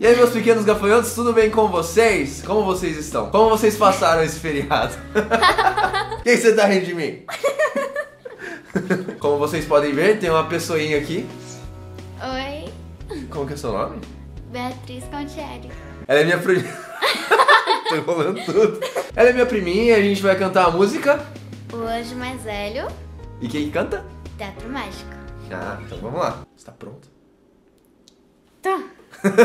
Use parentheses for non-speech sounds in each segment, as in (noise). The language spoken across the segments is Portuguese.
E aí, meus pequenos gafanhotos, tudo bem com vocês? Como vocês estão? Como vocês passaram esse feriado? (laughs) O que você tá rindo de mim? Como vocês podem ver, tem uma pessoinha aqui. Oi, Como que é seu nome? Beatriz Contieri. Ela é minha priminha. (laughs) Tô enrolando tudo. Ela é minha priminha, a gente vai cantar a música. O anjo mais velho, E quem que canta? teatro mágico. Ah, então vamos lá. Você tá pronto? Tá. Enquanto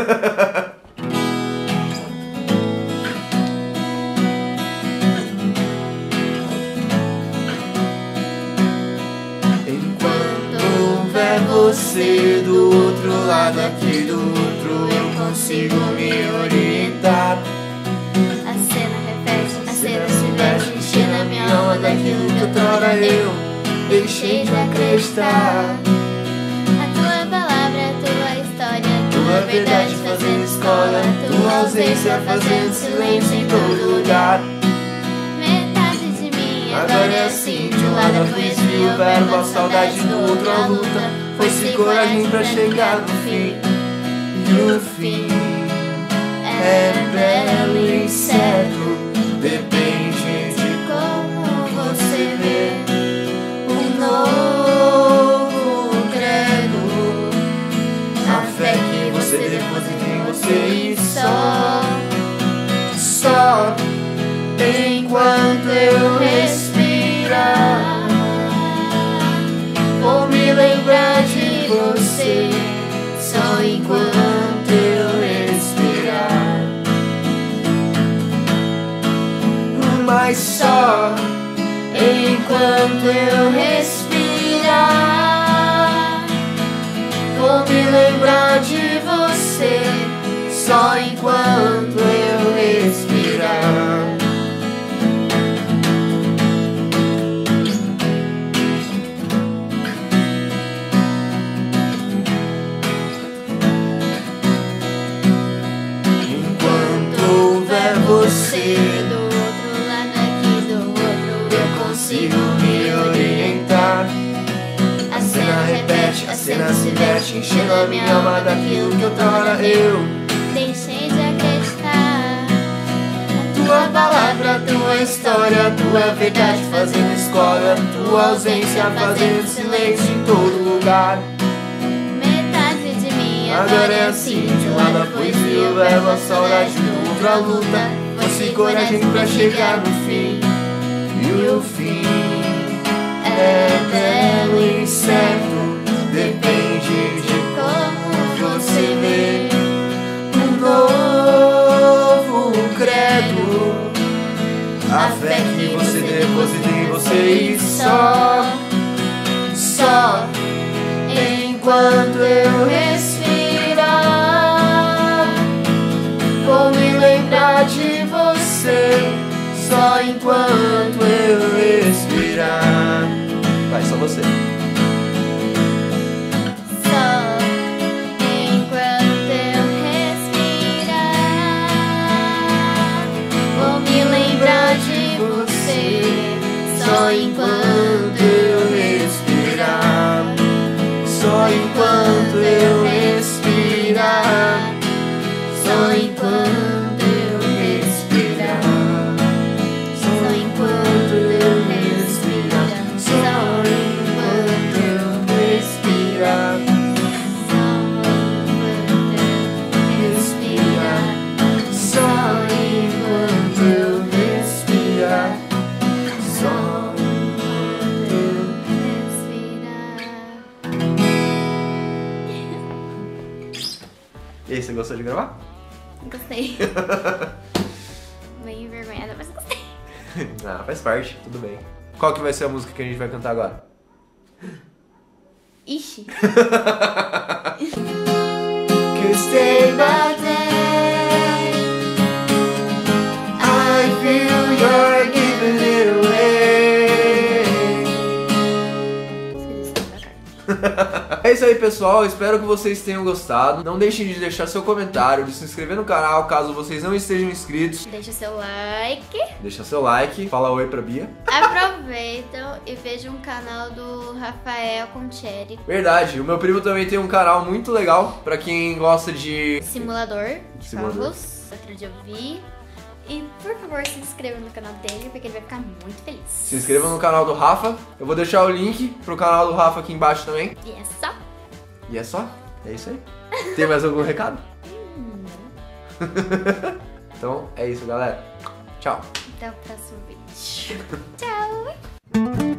houver você do outro lado aqui do outro, eu consigo me orientar. A cena repete, a cena se veste, enchendo a minha alma daquilo que outrora eu deixei de acreditar. Verdade fazendo escola, tua ausência fazendo silêncio em todo lugar. Metade de mim Agora é assim, de um lado a poesia, o verbo, a saudade do outro, a luta. Foi-se coragem pra chegar no fim. E o fim Só enquanto eu respirar. Vou me lembrar de você só enquanto cena se veste, enchendo a minha alma daquilo que outrora eu. deixei de acreditar. Tua palavra, tua história, tua verdade fazendo escola, tua ausência fazendo silêncio em todo lugar. Metade de mim Agora é assim, de um lado a poesia, o verbo, a saudade, do outro a luta. Fosse coragem pra chegar no fim. Enquanto E aí, você gostou de gravar? Gostei. (laughs) Meio envergonhada, mas gostei. (laughs) ah, faz parte, tudo bem. Qual que vai ser a música que a gente vai cantar agora? Ixi. (laughs) É isso aí, pessoal. Espero que vocês tenham gostado. Não deixem de deixar seu comentário, de se inscrever no canal caso vocês não estejam inscritos. Deixa seu like. Deixa seu like. Fala oi pra Bia. Aproveitam e vejam o canal do Rafael Concheri. Verdade, o meu primo também tem um canal muito legal pra quem gosta de. Simulador de Simulador. carros. Outro dia eu vi. E por favor, se inscreva no canal dele, porque ele vai ficar muito feliz. Se inscreva no canal do Rafa. Eu vou deixar o link pro canal do Rafa aqui embaixo também. E é só. E é só. É isso aí. Tem mais algum recado? (laughs) então é isso, galera. Tchau. Até o próximo vídeo. Tchau!